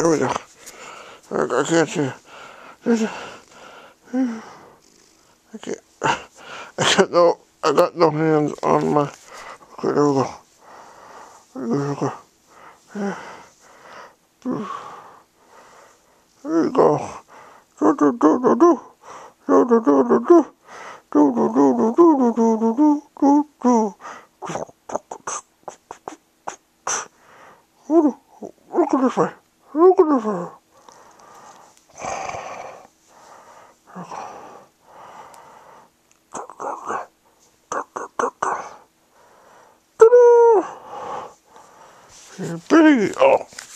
There we go. I, can't see. I can't. I got no. I got no hands on my. There we go. There we go. There we go. Do do do do do. Do do do do do. Do do do do do do do do do do. Look at this way. よくなさい。Big, oh.